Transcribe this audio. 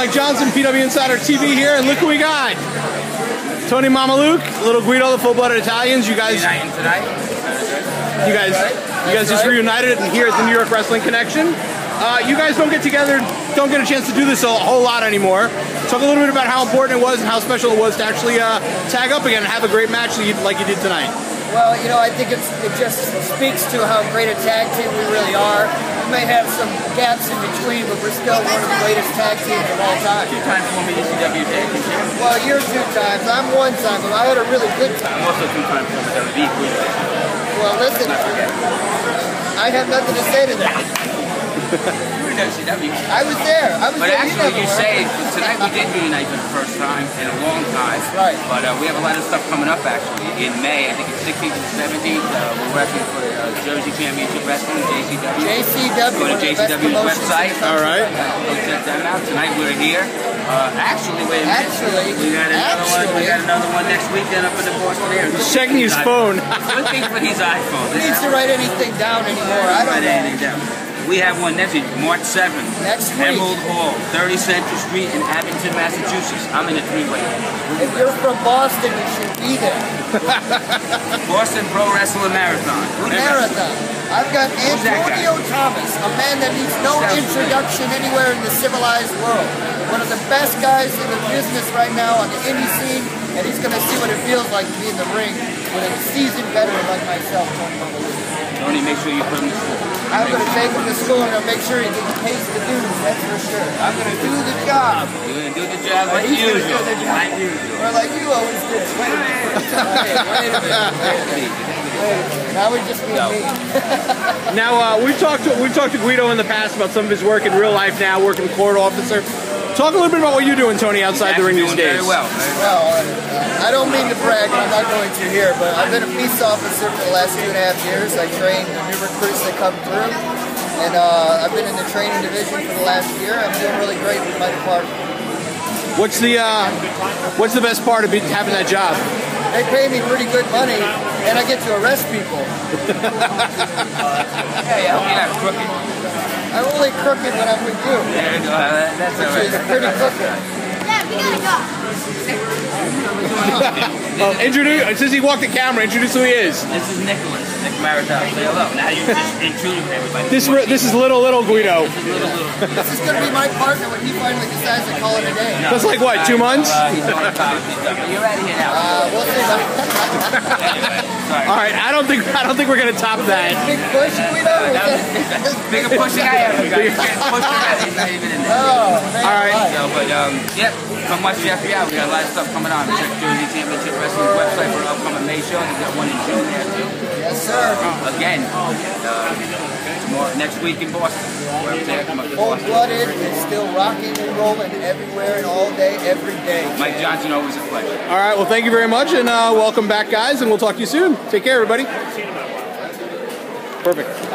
Mike Johnson, PW Insider TV here, and look who we got. Tony Mamaluke, Little Guido, the full-blooded Italians. You guys, you guys, you guys just reunited here at the New York Wrestling Connection. Uh, you guys don't get together, don't get a chance to do this a whole lot anymore. Talk a little bit about how important it was and how special it was to actually uh, tag up again and have a great match like you, like you did tonight. Well, you know, I think it's, it just speaks to how great a tag team we really are. We may have some gaps in between, but we're still one of the greatest tag teams of all time. Two-time former ECW tag team. Well, you're two times. I'm one time, but I had a really good time. I'm also two-time former WWE Queen. Well, listen, I have nothing to say to that. You were in WCW. I was there. I was But there. actually, you never say tonight we did reunite for the first time in a long time. right. But uh, we have a lot of stuff coming up actually in May. I think it's 16th and 17th. Uh, we're wrestling for the uh, Jersey Championship Wrestling, JCW. JCW, Go to one of the best JCW's website. in the country All right. now. Go check them out. Tonight we're here. Uh, actually, wait a minute. Actually, we got another one. We got another one next weekend up in the Boston area. He's checking his phone. Looking for his iPhone. Who needs to write anything down anymore? I don't Write know. anything down. We have one next week, March 7th. Next week. Emerald Hall, 30 Central Street in Abington, Massachusetts. I'm in a three-way. If you're from Boston, you should be there. Boston Pro Wrestling Marathon. Marathon. I've got? Antonio Thomas, a man that needs no Sounds introduction anywhere in the civilized world. One of the best guys in the business right now on the indie scene, and he's going to see what it feels like to be in the ring with a seasoned veteran like myself, Tony Tony, make sure you put him to school. I'm going to take him to school and I'll make sure he gets pays the dues, that's for sure. I'm going to do the job, You're going to do the job like He's gonna do the job. Like usual. or like you always do. Wait a minute. Wait, wait a minute. Wait a. Now we're just being No. mean. Now uh, we've talked to we've talked to Guido in the past about some of his work in real life now, working court officer. Talk a little bit about what you're doing, Tony, outside the ring these days. Very well. Very Well, uh, I don't mean to brag, and I'm not going to here, but I've been a peace officer for the last two and a half years. I train the new recruits that come through, and uh, I've been in the training division for the last year. I'm doing really great with my department. What's the uh, what's the best part of having that job? They pay me pretty good money, and I get to arrest people. Hey, I hope you're not crooked. I'm only crooked when I'm with you, There you go. Uh, That's all which is pretty crooked. Yeah, we gotta go. Well, introduce since he walked the camera. Introduce who he is. This is Nicholas. Nick Maritato. Say hello. Now you just intruded everybody. This re- this is little little Guido. This is little, little. This is going to be my partner when he finally decides to call it a day. That's like what two months? Uh, he's on college. He's done. You're out of here now. Uh, we'll see. Anyway, sorry. All right, I don't think I don't think we're gonna top that. Big push, Guido? Bigger push than I ever got. He's getting pushed around. He's not even in there. Oh. All right. So, but um, yep, come watch Jeffrey out. We got a lot of stuff coming on. Check Jersey Championship Wrestling's website for upcoming May show. We've got one in June there too. Yes, sir. Again, uh, tomorrow, next week in Boston. Where I'm there, come up to Cold Boston. blooded and still rocking and rolling everywhere and all day, every day. Mike Johnson, always a pleasure. All right, well, thank you very much, and uh, welcome back, guys, and we'll talk to you soon. Take care, everybody. Perfect.